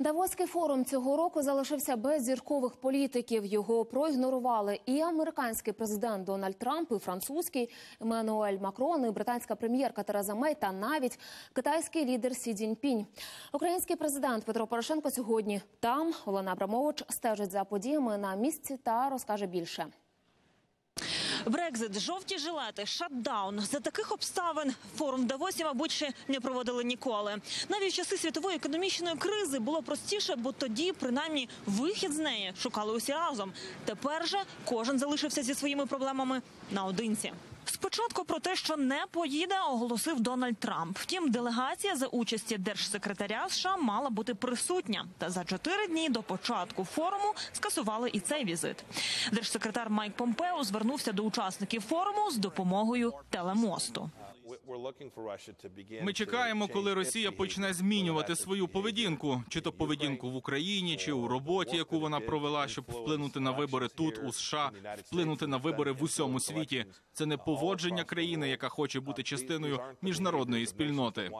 Давоський форум цього року залишився без зіркових політиків. Його проігнорували і американський президент Дональд Трамп, і французький Еммануель Макрон, і британська прем'єрка Тереза Мей та навіть китайський лідер Сі Цзіньпінь. Український президент Петро Порошенко сьогодні там. Олена Абрамович стежить за подіями на місці та розкаже більше. Брекзит, жовті жилети, шатдаун. За таких обставин форум в Давосі, мабуть, ще не проводили ніколи. Навіть в часи світової економічної кризи було простіше, бо тоді, принаймні, вихід з неї шукали усі разом. Тепер же кожен залишився зі своїми проблемами наодинці. Спочатку про те, що не поїде, оголосив Дональд Трамп. Втім, делегація за участі держсекретаря США мала бути присутня. Та за чотири дні до початку форуму скасували і цей візит. Держсекретар Майк Помпео звернувся до учасників форуму з допомогою телемосту. Ми чекаємо, коли Росія почне змінювати свою поведінку, чи то поведінку в Україні, чи у роботі, яку вона провела, щоб вплинути на вибори тут у США, вплинути на вибори в усьому світі. Це не поводження країни, яка хоче бути частиною міжнародної спільноти.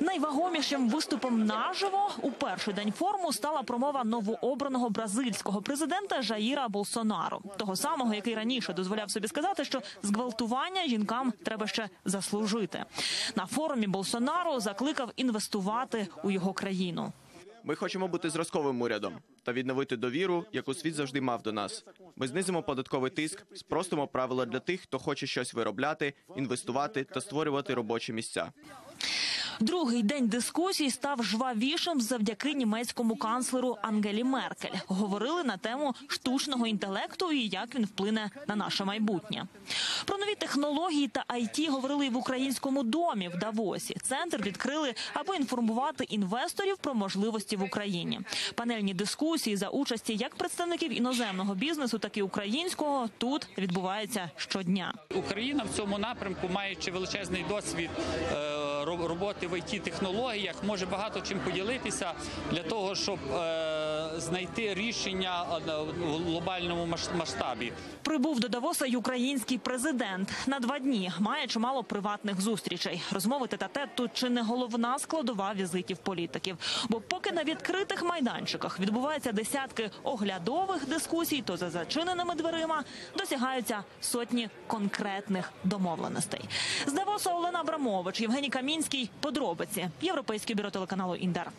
Найвагомішим виступом наживо у перший день форуму стала промова новообраного бразильського президента Жаїра Болсонару, того самого, який раніше дозволяв собі сказати, що зґвалтування жінкам треба ще заслужити. На форумі Болсонару закликав інвестувати у його країну. Ми хочемо бути зразковим урядом та відновити довіру, яку світ завжди мав до нас. Ми знизимо податковий тиск, спростимо правила для тих, хто хоче щось виробляти, інвестувати та створювати робочі місця. Другий день дискусій став жвавішим завдяки німецькому канцлеру Ангелі Меркель. Говорили на тему штучного інтелекту і як він вплине на наше майбутнє. Про нові технології та IT говорили і в українському домі в Давосі. Центр відкрили, аби інформувати інвесторів про можливості в Україні. Панельні дискусії за участі як представників іноземного бізнесу, так і українського тут відбуваються щодня. Україна в цьому напрямку, маючи величезний досвід е, роботи в it технологіях, може багато чим поділитися для того, щоб е, знайти рішення е, в глобальному масштабі. Прибув до Давоса й український президент на два дні. Має чимало приватних зустрічей. Розмови тет-а-тет тут чи не головна складова візитів політиків. Бо поки на відкритих майданчиках відбуваються десятки оглядових дискусій, то за зачиненими дверима досягаються сотні конкретних домовленостей. З Давоса Олена Абрамович, Євгеній Камінський. Подробиці Європейське бюро телеканалу Індар.